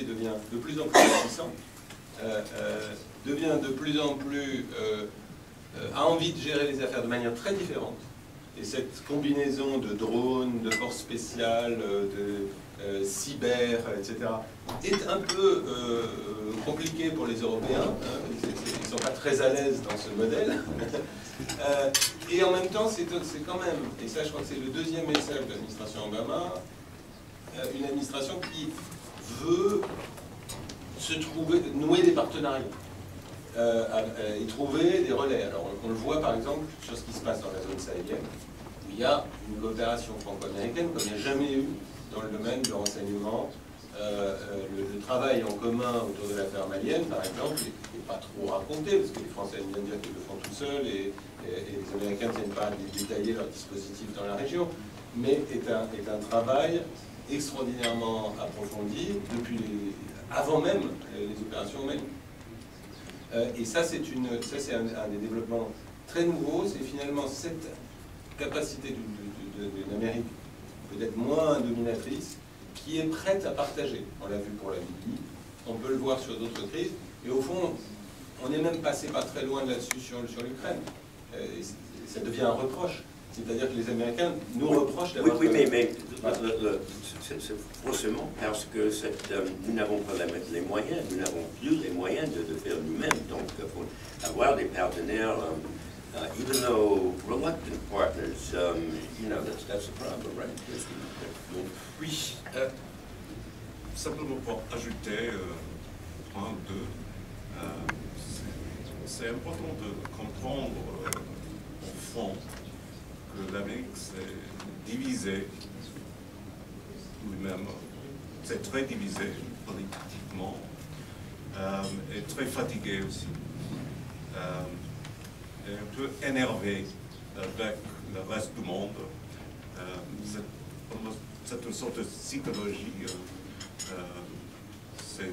devient de plus en plus puissant, devient de plus en plus... a envie de gérer les affaires de manière très différente. Et cette combinaison de drones, de forces spéciales, de euh, cyber, etc., est un peu euh, compliqué pour les Européens. Hein. ils ne sont pas très à l'aise dans ce modèle. Euh, et en même temps, c'est quand même, et ça je crois que c'est le deuxième message de l'administration Obama, une administration qui veut se trouver, nouer des partenariats. et trouver des relais. Alors on, le voit par exemple sur ce qui se passe dans la zone sahélienne, où il y a une coopération franco-américaine comme il n'y a jamais eu dans le domaine du renseignement. Euh, euh, le, travail en commun autour de l'affaire malienne, par exemple, n'est pas trop raconté, parce que les Français aiment bien dire qu'ils le font tout seuls, et, les Américains ne tiennent pas à détailler leur dispositif dans la région, mais est un travail extraordinairement approfondi depuis avant même les, opérations mêmes. Euh, et ça, c'est un, un, des développements très nouveaux, c'est finalement cette capacité d'une Amérique peut-être moins dominatrice, qui est prête à partager. On l'a vu pour la Libye, on peut le voir sur d'autres crises, et au fond, on n'est même passé pas très loin là-dessus sur, sur l'Ukraine. Euh, ça devient un reproche. C'est-à-dire que les Américains nous reprochent d'avoir... Oui, oui, mais, c'est forcément parce que euh, nous n'avons pas les moyens, nous n'avons plus les moyens de, de faire nous-mêmes. Donc, il faut avoir des partenaires... Euh, Uh, even though reluctant partners, um, you know, that's, that's a problem, right? Oui, euh, simplement pour ajouter euh, un, deux, euh, c'est important de comprendre euh, au fond l'Amérique s'est divisée lui-même, c'est très divisé politiquement euh, et très fatigué aussi. Euh, un peu énervé avec le reste du monde. Euh, c'est une sorte de psychologie, euh, c'est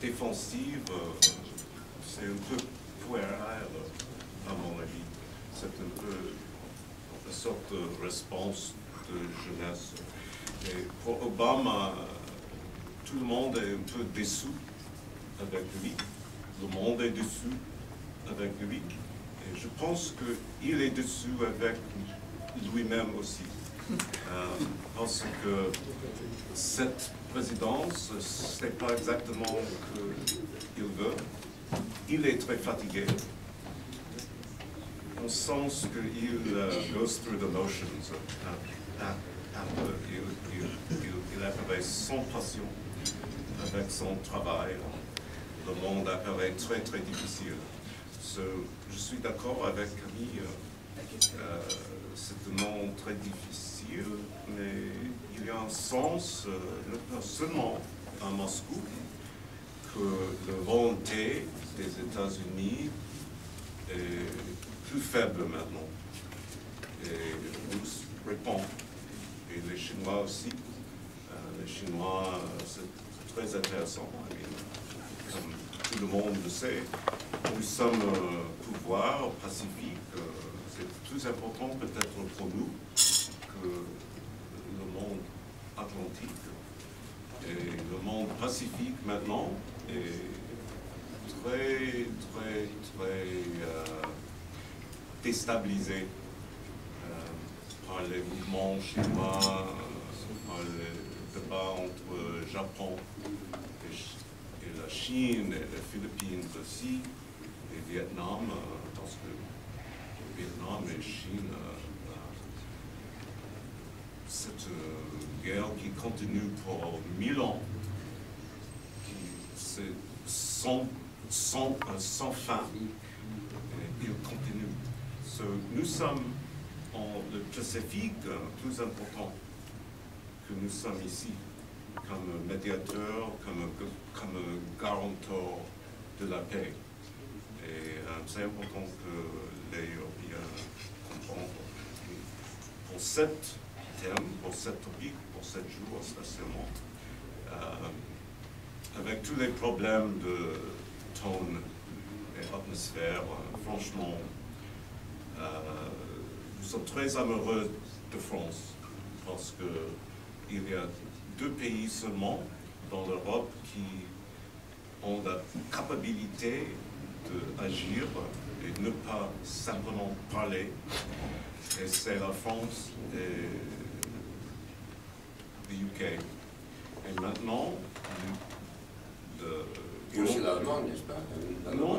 défensive, c'est un peu puéral, à mon avis. C'est un peu sorte de réponse de jeunesse. Et pour Obama, tout le monde est un peu déçu avec lui. Le monde est déçu avec lui je pense qu'il est dessus avec lui-même aussi. Euh, parce que cette présidence, ce n'est pas exactement ce qu'il veut. Il est très fatigué, au sens qu'il uh, goes through the motions. Uh, il, il, apparaît sans passion avec son travail. Le monde apparaît très très difficile je suis d'accord avec Camille, euh, c'est un monde très difficile, mais il y a un sens, euh, non seulement à Moscou, que la volonté des États-Unis est plus faible maintenant. Et nous répond. Et les Chinois aussi. Euh, les Chinois, c'est très intéressant. comme tout le monde le sait, nous sommes euh, pouvoir pacifique. Euh, c'est plus important peut-être pour nous que le monde atlantique. Et le monde pacifique maintenant est très, très, très euh, déstabilisé par les mouvements chinois, par les débats entre Japon et la Chine et les Philippines aussi et Vietnam, euh, parce que Vietnam et Chine, euh, cette euh, guerre qui continue pour mille ans, qui c'est sans, sans, sans fin, et il continue. Nous sommes en le Pacifique plus important que nous sommes ici, comme médiateur, comme, comme de la paix. Et euh, c'est important que les Européens comprennent. Pour cet thème, pour cette topic, pour ce jour spécialement, euh, avec tous les problèmes de ton et atmosphère, euh, franchement, nous sommes très amoureux de France parce qu'il y a deux pays seulement dans l'Europe qui ont la capacité d'agir et ne pas simplement parler. Et c'est la France et le UK. Et maintenant, l'Allemagne, n'est-ce pas? Non,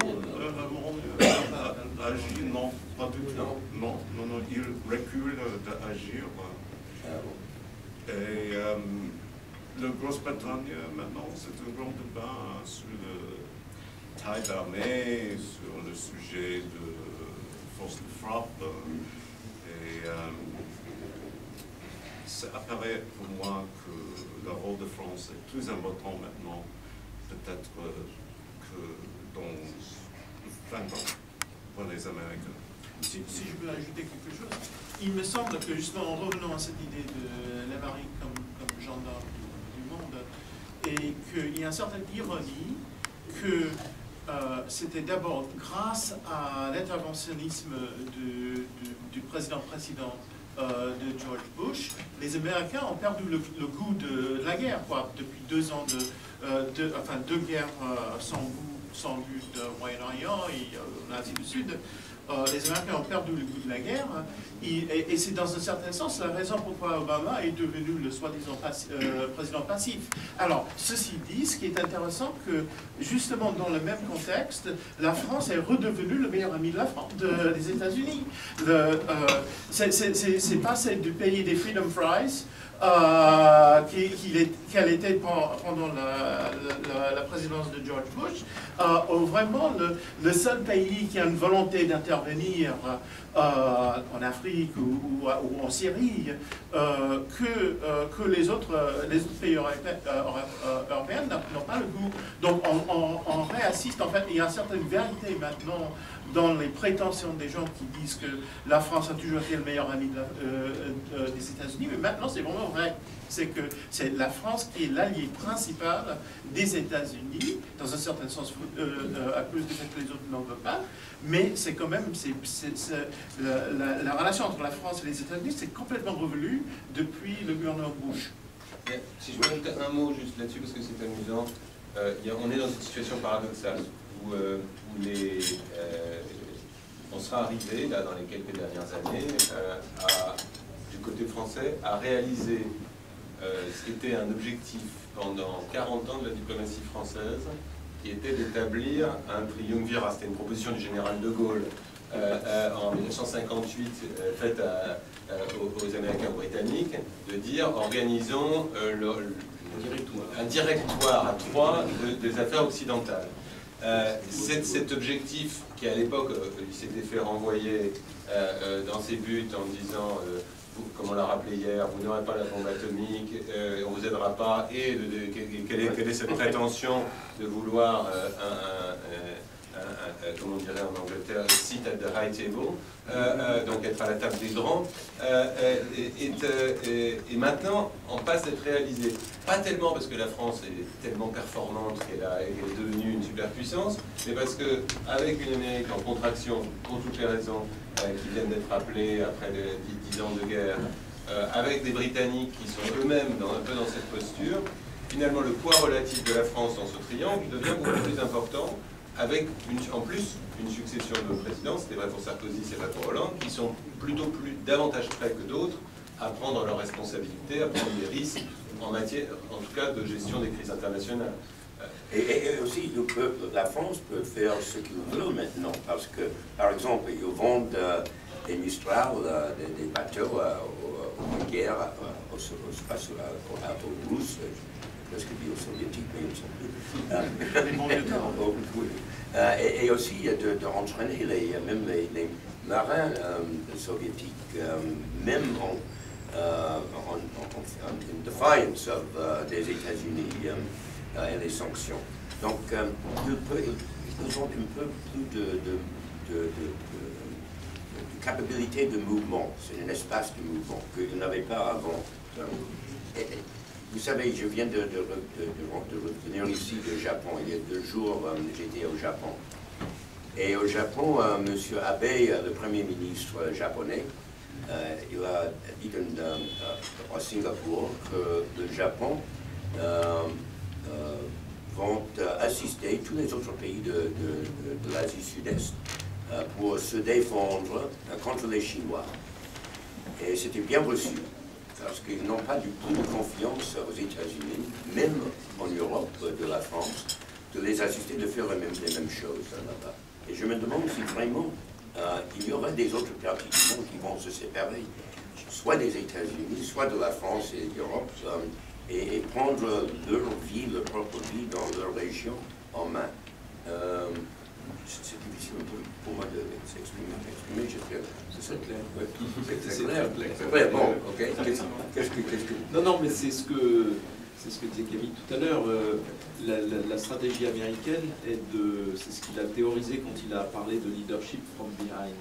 agit, non, pas du tout. Non, non, non, il recule d'agir. Ah et euh, le Grosse-Bretagne, maintenant, c'est un grand débat sur le taille d'armée, sur le sujet de force de frappe. Et euh, ça apparaît pour moi que le rôle de France est plus important maintenant, peut-être que dans 20 ans pour les Américains. Si, je peux ajouter quelque chose, il me semble que justement en revenant à cette idée de l'Amérique comme, comme gendarme du, monde, et qu'il y a une certaine ironie que euh, c'était d'abord grâce à l'interventionnisme du, président précédent euh, de George Bush, les Américains ont perdu le, goût de la guerre, quoi, depuis deux ans de, euh, enfin deux guerres sans goût, sans but au Moyen-Orient et en Asie du Sud. Euh, les Américains ont perdu le goût de la guerre, hein. et, c'est dans un certain sens la raison pourquoi Obama est devenu le soi-disant euh, président passif. Alors, ceci dit, ce qui est intéressant, que justement dans le même contexte, la France est redevenue le meilleur ami de la France, des États-Unis. Euh, c'est pas celle du pays des Freedom Fries, euh, qu'elle était pendant la, présidence de George Bush, euh, vraiment le, seul pays qui a une volonté d'intervenir euh, en Afrique ou, en Syrie que, que les, autres, les pays européens n'ont pas le goût. Donc on, réassiste, en fait, il y a une certaine vérité maintenant dans les prétentions des gens qui disent que la France a toujours été le meilleur ami des États-Unis, mais maintenant c'est vraiment vrai. C'est que c'est la France qui est l'allié principal des États-Unis, dans un certain sens, euh, euh, à cause du fait que les autres n'en veulent pas, mais c'est quand même, la, relation entre la France et les États-Unis, c'est complètement revenu depuis le gouvernement Bush. Si je peux un mot juste là-dessus, parce que c'est amusant, euh, on est dans une situation paradoxale où, les, on sera arrivé, là, dans les quelques dernières années, à côté français, a réalisé euh, ce qui était un objectif pendant 40 ans de la diplomatie française, qui était d'établir un triumvirat. C'était une proposition du général de Gaulle euh, euh, en 1958, faite aux, Américains britanniques, de dire organisons un directoire à trois des affaires occidentales. Cet, objectif, qui à l'époque, il s'était fait renvoyer dans ses buts en disant comme on l'a rappelé hier, vous n'aurez pas la bombe atomique, euh, on ne vous aidera pas, et quelle, est, cette prétention de vouloir euh, un, comme on dirait en Angleterre, sit at the high table, euh, donc être à la table des grands, et, maintenant on passe d'être réalisé. Pas tellement parce que la France est tellement performante qu'elle est devenue une superpuissance, mais parce qu'avec une Amérique en contraction, pour toutes les raisons, euh, qui viennent d'être appelés après les 10 ans de guerre, euh, avec des Britanniques qui sont eux-mêmes un peu dans cette posture, finalement le poids relatif de la France dans ce triangle devient beaucoup plus important, avec en plus une succession de présidents, c'était vrai pour Sarkozy, c'est vrai pour Hollande, qui sont plutôt plus davantage prêts que d'autres à prendre leurs responsabilités, à prendre des risques en matière, en tout cas, de gestion des crises internationales. Et, aussi, la France peut faire ce qu'il veut maintenant, parce que, par exemple, ils vendent euh, des Mistral, euh, des, bateaux euh, aux, guerres, aux, aux, aux, Russes, presque dit aux soviétiques, mais ils ne sont plus. et, aussi d'entraîner de, les, même les, marins soviétiques, même en, en, en, defiance des États-Unis. Euh, et les sanctions. Donc, euh, ils, ont un peu plus de, de, capacité de mouvement. C'est un espace de mouvement qu'ils n'avaient pas avant. Vous savez, je viens de, revenir ici du Japon. Il y a deux jours, euh, j'étais au Japon. Et au Japon, M. Abe, le Premier ministre japonais, il a dit à Singapour que le Japon euh, vont assister tous les autres pays de, de, de, l'Asie Sud-Est pour se défendre contre les Chinois. Et c'était bien reçu, parce qu'ils n'ont pas du tout confiance aux États-Unis, même en Europe, de la France, de les assister, de faire les mêmes, choses là-bas. Et je me demande si vraiment il y aura des autres monde qui vont se séparer, soit des États-Unis, soit de la France et de l'Europe, et, prendre leur vie, leur propre vie dans leur région en main. Euh, c'est difficile pour moi de s'exprimer, j'espère. C'est clair. C'est clair. C'est clair. Bon, ok. Qu'est-ce que, Non, non, mais c'est ce que c'est ce que disait Camille tout à l'heure. Euh, la, stratégie américaine est de, c'est ce qu'il a théorisé quand il a parlé de leadership from behind.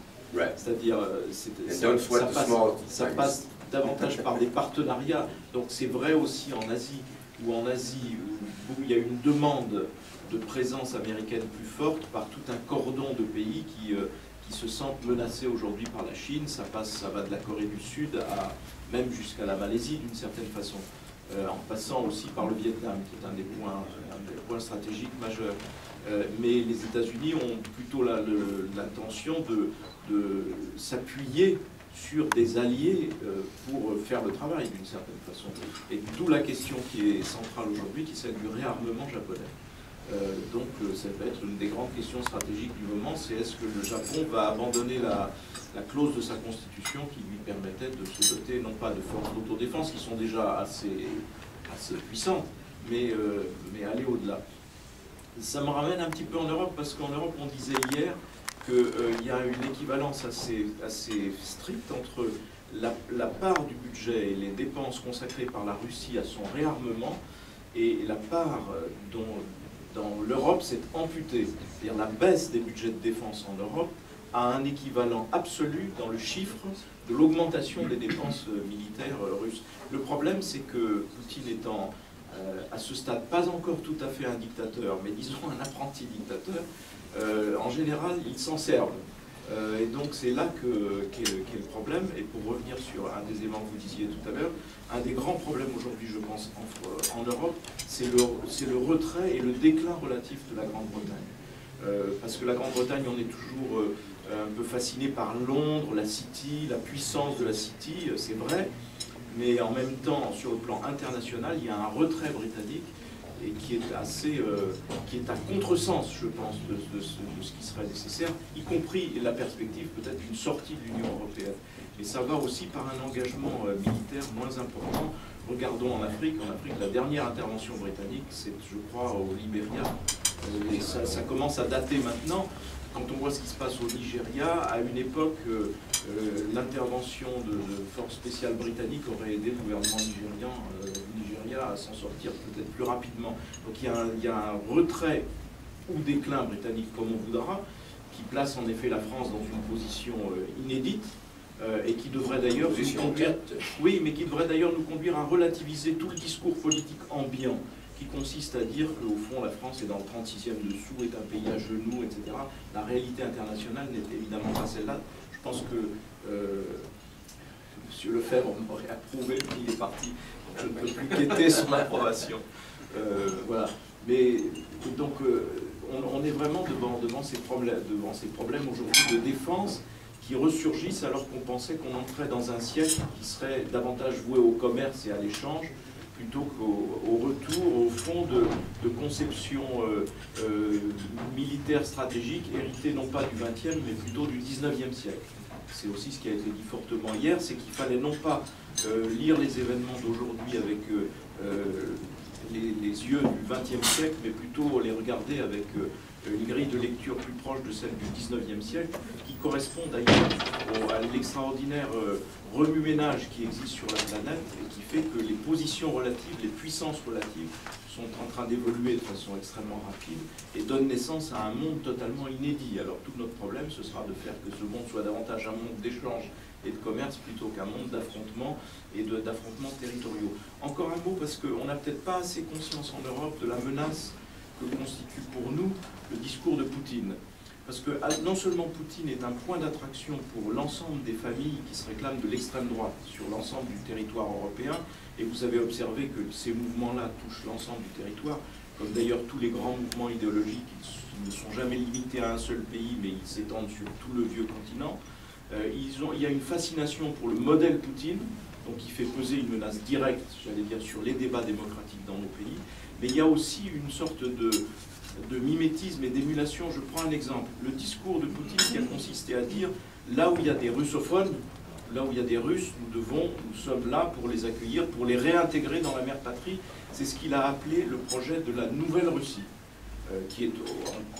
C'est-à-dire, euh, ça, ça, passe, ça passe davantage par des partenariats. Donc c'est vrai aussi en Asie, où en Asie, où il y a une demande de présence américaine plus forte par tout un cordon de pays qui, euh, qui se sentent menacés aujourd'hui par la Chine. Ça, passe, ça va de la Corée du Sud à même jusqu'à la Malaisie d'une certaine façon, euh, en passant aussi par le Vietnam, qui est un des points, stratégiques majeurs. Euh, mais les États-Unis ont plutôt l'intention de, de s'appuyer sur des alliés pour faire le travail d'une certaine façon. Et d'où la question qui est centrale aujourd'hui, qui est celle du réarmement japonais. Euh, donc euh, ça peut être une des grandes questions stratégiques du moment, c'est est-ce que le Japon va abandonner la, clause de sa constitution qui lui permettait de se doter non pas de forces d'autodéfense qui sont déjà assez, puissantes, mais, mais aller au-delà. Ça me ramène un petit peu en Europe, parce qu'en Europe on disait hier qu'il euh, y a une équivalence assez, assez stricte entre la, part du budget et les dépenses consacrées par la Russie à son réarmement et la part euh, dont dans l'Europe s'est amputée. C'est-à-dire la baisse des budgets de défense en Europe a un équivalent absolu dans le chiffre de l'augmentation des dépenses euh, militaires russes. Le problème, c'est que Poutine étant à ce stade pas encore tout à fait un dictateur, mais disons un apprenti dictateur, euh, en général, ils s'en servent. Euh, et donc c'est là qu'est est le problème. Et pour revenir sur un des éléments que vous disiez tout à l'heure, un des grands problèmes aujourd'hui, je pense, en, Europe, c'est le, le, retrait et le déclin relatif de la Grande-Bretagne. Euh, parce que la Grande-Bretagne, on est toujours un peu fasciné par Londres, la City, la puissance de la City, c'est vrai, mais en même temps, sur le plan international, il y a un retrait britannique et qui est assez, euh, qui est à contresens, je pense, de, ce, qui serait nécessaire, y compris la perspective peut-être d'une sortie de l'Union européenne. Et ça va aussi par un engagement euh, militaire moins important. Regardons en Afrique. En Afrique, la dernière intervention britannique, c'est, je crois, au Libéria. Euh, et ça, ça, commence à dater maintenant. Quand on voit ce qui se passe au Nigeria, à une époque, l'intervention de, forces spéciales britanniques aurait aidé le gouvernement nigérian à s'en sortir peut-être plus rapidement. Donc il y, a un, retrait ou déclin britannique, comme on voudra, qui place en effet la France dans une position euh, inédite. Euh, et qui devrait d'ailleurs nous conduire, oui, mais qui devrait d'ailleurs nous conduire à relativiser tout le discours politique ambiant qui consiste à dire qu'au fond la France est dans le 36e dessous, est un pays à genoux, etc. La réalité internationale n'est évidemment pas celle-là. Je pense que euh, M. Lefebvre m'aurait approuvé, il est parti je ne peux plus quitter son approbation. Euh, voilà. Mais donc, euh, on, est vraiment devant, ces problèmes, problèmes aujourd'hui de défense qui ressurgissent alors qu'on pensait qu'on entrait dans un siècle qui serait davantage voué au commerce et à l'échange plutôt qu'au retour, au fond, de, conceptions euh, militaires stratégiques héritées non pas du XXe, mais plutôt du XIXe siècle. C'est aussi ce qui a été dit fortement hier, c'est qu'il fallait non pas lire les événements d'aujourd'hui avec euh, euh, les, yeux du XXe siècle, mais plutôt les regarder avec une grille de lecture plus proche de celle du XIXe siècle, qui correspond d'ailleurs à l'extraordinaire remue-ménage qui existe sur la planète et qui fait que les positions relatives, les puissances relatives sont en train d'évoluer de façon extrêmement rapide et donnent naissance à un monde totalement inédit. Alors tout notre problème, ce sera de faire que ce monde soit davantage un monde d'échange et de commerce plutôt qu'un monde d'affrontements et d'affrontements territoriaux. Encore un mot, parce qu'on n'a peut-être pas assez conscience en Europe de la menace que constitue pour nous le discours de Poutine. parce que ah, non seulement Poutine est un point d'attraction pour l'ensemble des familles qui se réclament de l'extrême droite sur l'ensemble du territoire européen, et vous avez observé que ces mouvements-là touchent l'ensemble du territoire, comme d'ailleurs tous les grands mouvements idéologiques qui ne sont jamais limités à un seul pays, mais ils s'étendent sur tout le vieux continent. Euh, ils ont, il y a une fascination pour le modèle Poutine, donc qui fait peser une menace directe, j'allais dire, sur les débats démocratiques dans nos pays, mais il y a aussi une sorte de, mimétisme et d'émulation. Je prends un exemple. Le discours de Poutine qui a consisté à dire là où il y a des russophones, là où il y a des Russes, nous devons, nous sommes là pour les accueillir, pour les réintégrer dans la mère patrie. C'est ce qu'il a appelé le projet de la Nouvelle Russie, qui est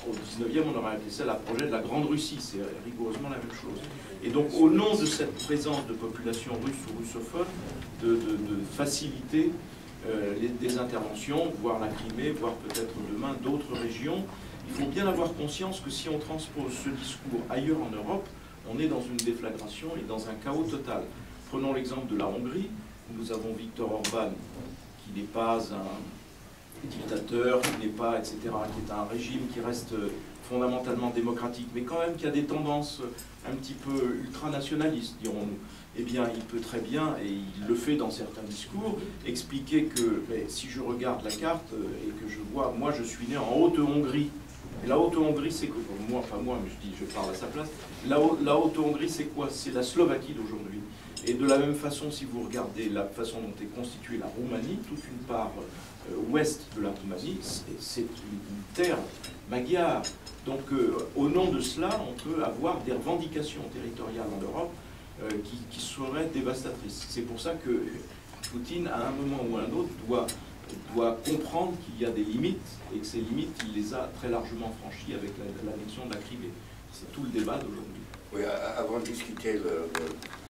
au, 19e, on aurait appelé ça le projet de la Grande Russie. C'est rigoureusement la même chose. Et donc, au nom de cette présence de population russe ou russophone, de, faciliter euh, les, des interventions, voire la Crimée, voire peut-être demain d'autres régions, il faut bien avoir conscience que si on transpose ce discours ailleurs en Europe, on est dans une déflagration et dans un chaos total. Prenons l'exemple de la Hongrie, où nous avons Viktor Orban, qui n'est pas un dictateur, qui n'est pas, etc., qui est un régime qui reste fondamentalement démocratique, mais quand même qui a des tendances un petit peu ultranationalistes, dirons-nous, eh bien, il peut très bien, et il le fait dans certains discours, expliquer que si je regarde la carte euh, et que je vois, moi je suis né en Haute-Hongrie, et la Haute-Hongrie, c'est quoi? Moi, enfin moi, je parle à sa place. La, la Haute-Hongrie, c'est quoi? C'est la Slovaquie d'aujourd'hui. Et de la même façon, si vous regardez la façon dont est constituée la Roumanie, toute une part euh, ouest de la Roumanie, c'est une, terre magyare. Donc, euh, au nom de cela, on peut avoir des revendications territoriales en Europe euh, qui, seraient dévastatrices. C'est pour ça que Poutine, à un moment ou à un autre, doit doit comprendre qu'il y a des limites et que ces limites, il les a très largement franchies avec l'annexion de la Crimée. C'est tout le débat d'aujourd'hui. Oui, avant de discuter le,